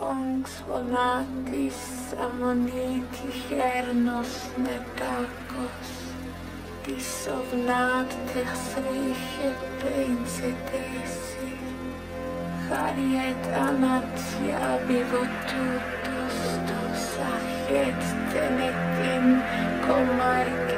uns volatis ammoniti hernos metacos. Disovnat regete pensetesi Hariet anatia vivotutus tus ahiet tenetim comarc